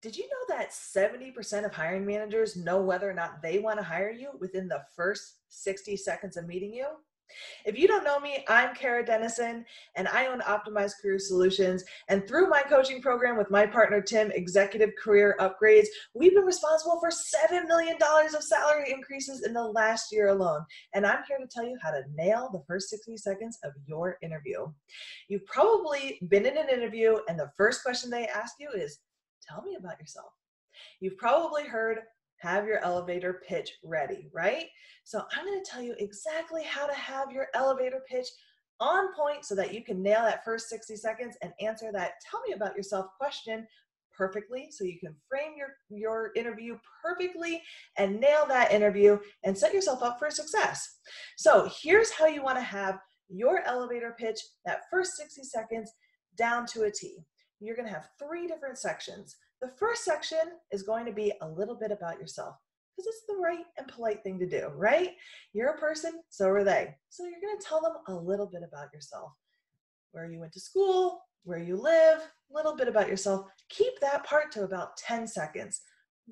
Did you know that 70% of hiring managers know whether or not they want to hire you within the first 60 seconds of meeting you? If you don't know me, I'm Kara Dennison and I own Optimized Career Solutions. And through my coaching program with my partner Tim, Executive Career Upgrades, we've been responsible for $7 million of salary increases in the last year alone. And I'm here to tell you how to nail the first 60 seconds of your interview. You've probably been in an interview and the first question they ask you is, tell me about yourself. You've probably heard have your elevator pitch ready, right? So I'm going to tell you exactly how to have your elevator pitch on point so that you can nail that first 60 seconds and answer that tell me about yourself question perfectly so you can frame your your interview perfectly and nail that interview and set yourself up for success. So, here's how you want to have your elevator pitch that first 60 seconds down to a T you're going to have three different sections. The first section is going to be a little bit about yourself because it's the right and polite thing to do, right? You're a person, so are they. So you're going to tell them a little bit about yourself where you went to school, where you live, a little bit about yourself. Keep that part to about 10 seconds.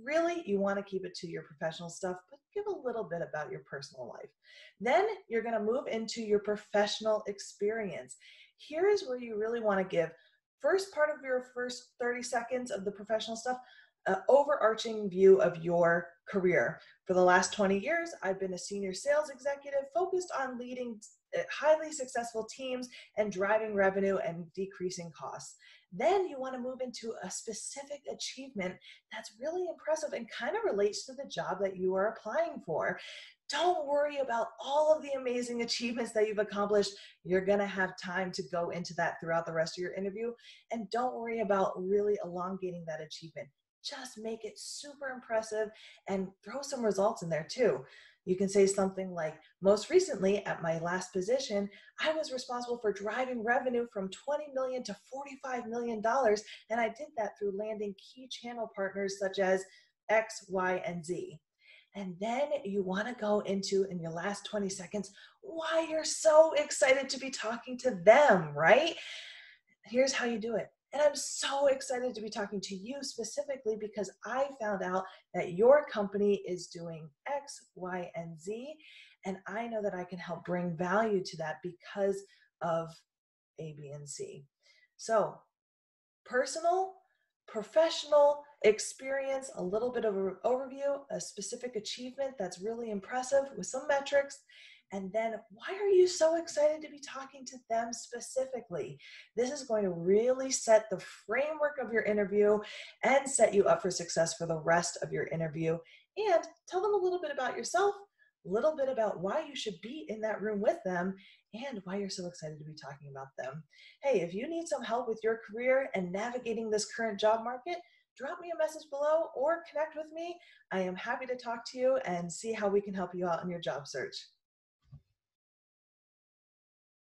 Really, you want to keep it to your professional stuff, but give a little bit about your personal life. Then you're going to move into your professional experience. Here is where you really want to give first part of your first 30 seconds of the professional stuff, an overarching view of your career. For the last 20 years, I've been a senior sales executive focused on leading uh, highly successful teams and driving revenue and decreasing costs. Then you want to move into a specific achievement that's really impressive and kind of relates to the job that you are applying for. Don't worry about all of the amazing achievements that you've accomplished. You're going to have time to go into that throughout the rest of your interview. And don't worry about really elongating that achievement. Just make it super impressive and throw some results in there too. You can say something like, most recently at my last position, I was responsible for driving revenue from 20 million to 45 million dollars. And I did that through landing key channel partners such as X, Y, and Z. And then you want to go into, in your last 20 seconds, why you're so excited to be talking to them, right? Here's how you do it. And I'm so excited to be talking to you specifically because I found out that your company is doing X, Y, and Z. And I know that I can help bring value to that because of A, B, and C. So, personal, professional, experience, a little bit of an overview, a specific achievement that's really impressive with some metrics, and then why are you so excited to be talking to them specifically? This is going to really set the framework of your interview and set you up for success for the rest of your interview. And tell them a little bit about yourself, little bit about why you should be in that room with them, and why you're so excited to be talking about them. Hey, if you need some help with your career and navigating this current job market, drop me a message below or connect with me. I am happy to talk to you and see how we can help you out in your job search.